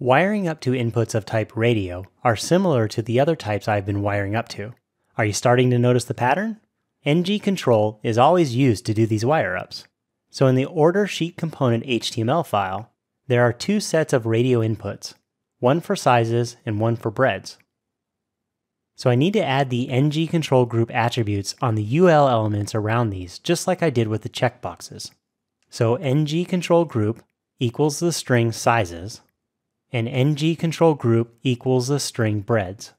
Wiring up to inputs of type radio are similar to the other types I've been wiring up to. Are you starting to notice the pattern? NG control is always used to do these wire ups. So in the order sheet component HTML file, there are two sets of radio inputs, one for sizes and one for breads. So I need to add the NG control group attributes on the UL elements around these, just like I did with the checkboxes. So NG control group equals the string sizes, and ng control group equals the string breads.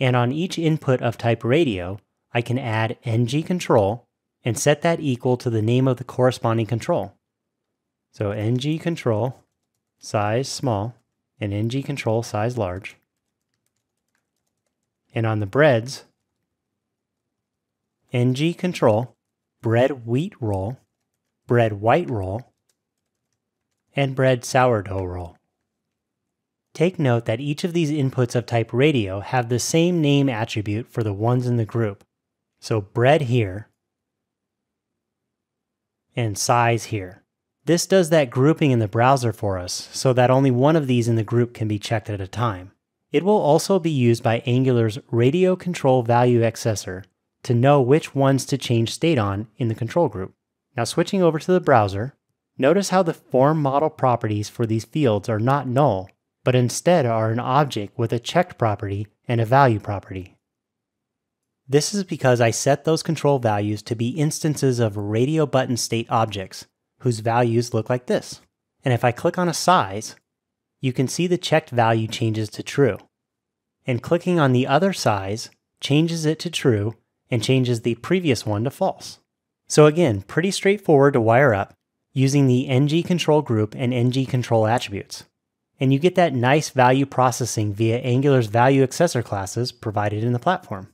And on each input of type radio, I can add ng control and set that equal to the name of the corresponding control. So ng control size small and ng control size large. And on the breads, ng control bread wheat roll, bread white roll, and bread sourdough roll. Take note that each of these inputs of type radio have the same name attribute for the ones in the group. So bread here and size here. This does that grouping in the browser for us so that only one of these in the group can be checked at a time. It will also be used by Angular's radio control value accessor to know which ones to change state on in the control group. Now switching over to the browser, Notice how the form model properties for these fields are not null, but instead are an object with a checked property and a value property. This is because I set those control values to be instances of radio button state objects, whose values look like this. And if I click on a size, you can see the checked value changes to true. And clicking on the other size changes it to true and changes the previous one to false. So again, pretty straightforward to wire up, using the ng control group and ng control attributes. And you get that nice value processing via Angular's value accessor classes provided in the platform.